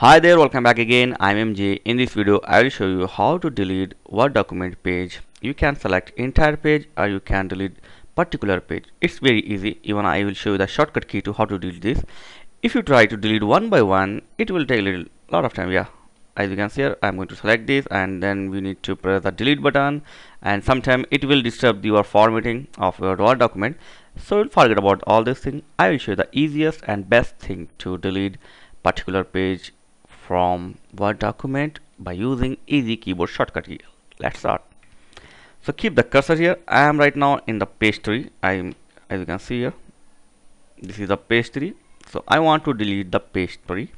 Hi there, welcome back again. I'm MJ. In this video, I will show you how to delete Word document page. You can select entire page or you can delete particular page. It's very easy. Even I will show you the shortcut key to how to delete this. If you try to delete one by one, it will take a little lot of time. Yeah, as you can see here, I'm going to select this and then we need to press the delete button and sometime it will disturb your formatting of your Word document. So forget about all this thing. I will show you the easiest and best thing to delete particular page from Word document by using easy keyboard shortcut. Let's start. So keep the cursor here. I am right now in the page 3. I'm as you can see here. This is the page 3. So I want to delete the page 3.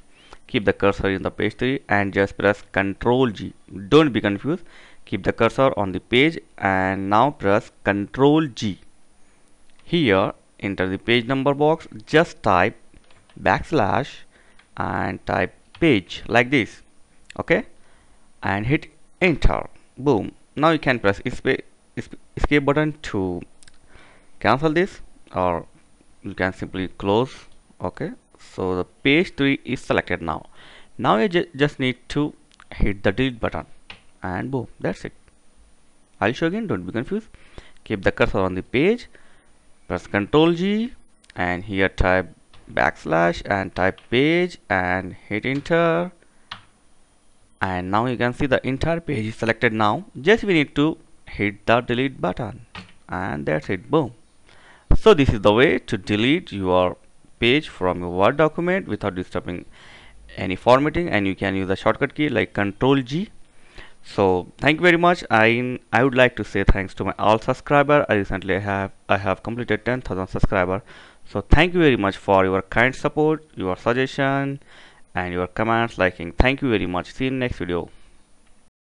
Keep the cursor in the page 3 and just press Ctrl G. Don't be confused. Keep the cursor on the page and now press Ctrl G here enter the page number box just type backslash and type page like this okay? And hit enter. Boom. Now you can press escape, button to cancel this or you can simply close okay? So the page 3 is selected now. Now you ju just need to hit the delete button. And boom that's it. I'll show again? Don't be confused. Keep the cursor on the page. Press ctrl G and here type backslash and type page and hit enter. And now you can see the entire page is selected now. Just we need to hit the delete button. And that's it. Boom. So this is the way to delete your page from your word document without disturbing any formatting. And you can use a shortcut key like control G. So thank you very much. I i would like to say thanks to my all subscriber. I recently have i have completed 10,000 subscriber so thank you very much for your kind support your suggestion and your comments liking. Thank you very much. See you in next video